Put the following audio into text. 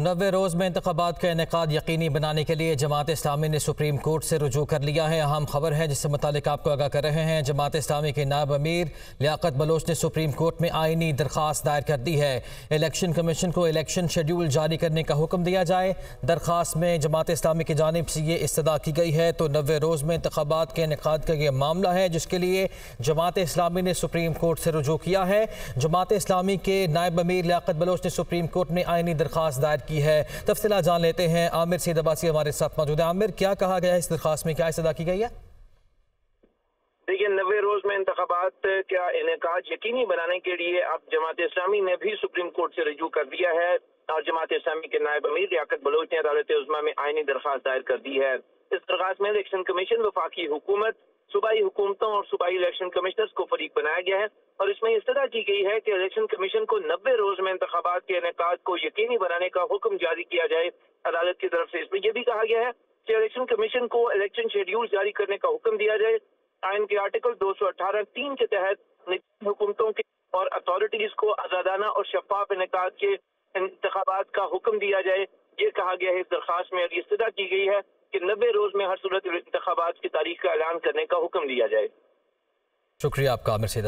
नबे रोज़ में इंतबात का इनका यकीनी बनाने के लिए जमात इस्लामी ने सुप्रीम कोर्ट से रजू कर लिया है। अहम खबर है, जिससे मुतालिक आपको आगाह कर रहे हैं, जमात इस्लामी के नायब अमीर लियाकत बलोच ने सुप्रीम कोर्ट में आइनी दरख्वास्त दायर कर दी है। इलेक्शन कमीशन को इलेक्शन शेड्यूल जारी करने का हुक्म दिया जाए। दरख्वास्त में जमात इस्लामी की जानब से ये इस्तः की गई है। तो नबे रोज़ में इंतबात के इनका का यह मामला है, जिसके लिए जमात इस्लामी ने सुप्रीम कोर्ट से रजू किया है। जमात इस्लामी के नायब अमीर लियाकत बलोच ने सुप्रीम कोर्ट में आइनी दरख्वास्त दायर की है। तफसला जान लेते हैं। आमिर सैद अब्बासी हमारे साथ मौजूद है। आमिर, क्या कहा गया है इस दरख्वास्त में? क्या इस्तः की गई है? देखिए नबे रोज में इंतबात का इनका यकीनी बनाने के लिए अब जमात इस्लामी ने भी सुप्रीम कोर्ट से रजू कर दिया है और जमात इस्लामी के नायब अमीर लियाकत बलोच ने अदालत उजमा में आइनी दरख्वास्त दायर कर दी है। इस दरख्वास्त में इलेक्शन कमीशन, वफाकी हुकूमत सूबाई हुकूमतों और सूबाई इलेक्शन कमिश्नर्स को फरीक बनाया गया है और इसमें इस्तः की गई है कि इलेक्शन कमीशन को नब्बे रोज में इंतबात के इनका को यकीनी बनाने का हुक्म जारी किया जाए। अदालत की तरफ़ से इसमें यह भी कहा गया है कि इलेक्शन कमीशन को इलेक्शन शेड्यूल जारी करने का हुक्म दिया जाए। आयन के आर्टिकल दो सौ अठारह तीन के तहत हुकूमतों के और अथॉरिटीज को आजादाना और शफाफ इनका के इंतबात का हुक्म दिया जाए। ये कहा गया है इस दरखास्त में और इस्तः की गई है कि नब्बे रोज में हर सूरत इंतबात की तारीख का ऐलान करने का हुक्म दिया जाए। शुक्रिया आपका, आमिर सैद